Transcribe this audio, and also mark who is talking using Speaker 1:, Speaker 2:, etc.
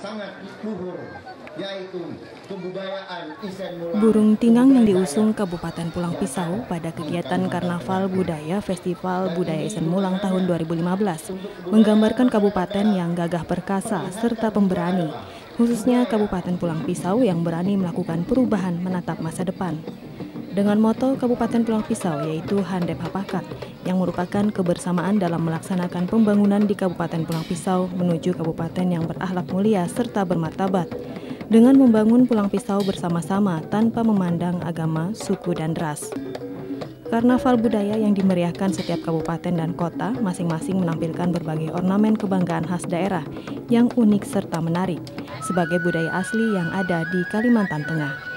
Speaker 1: sangat luhur yaitu kebudayaan Isen.
Speaker 2: Burung Tingang yang diusung Kabupaten Pulang Pisau pada kegiatan Karnaval Budaya Festival Budaya Isen Mulang tahun 2015 menggambarkan kabupaten yang gagah perkasa serta pemberani, khususnya Kabupaten Pulang Pisau yang berani melakukan perubahan menatap masa depan. Dengan moto Kabupaten Pulang Pisau yaitu Handep Hapakat yang merupakan kebersamaan dalam melaksanakan pembangunan di Kabupaten Pulang Pisau menuju kabupaten yang berakhlak mulia serta bermartabat dengan membangun Pulang Pisau bersama-sama tanpa memandang agama, suku, dan ras. Karnaval budaya yang dimeriahkan setiap kabupaten dan kota masing-masing menampilkan berbagai ornamen kebanggaan khas daerah yang unik serta menarik sebagai budaya asli yang ada di Kalimantan Tengah.